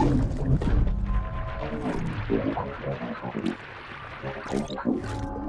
我不可能让你受苦，我不可能让你受苦。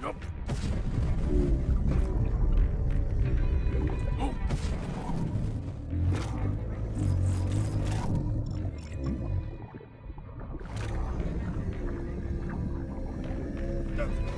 Nope. Nope.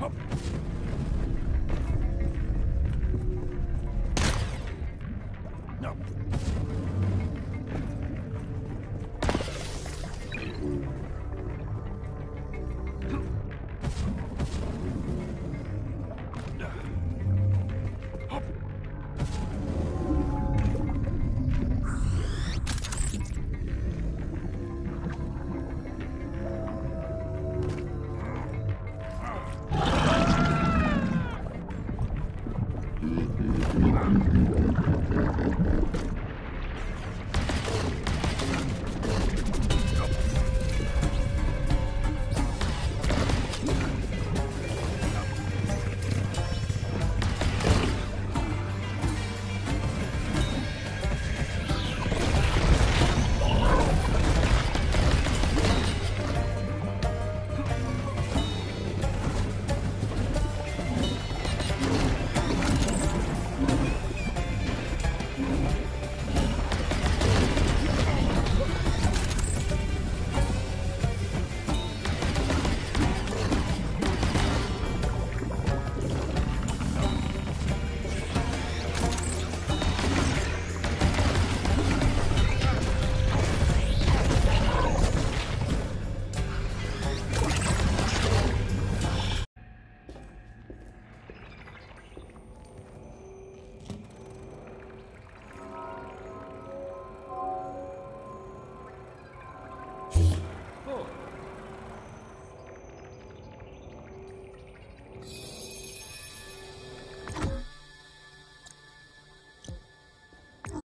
Hup. Thank you.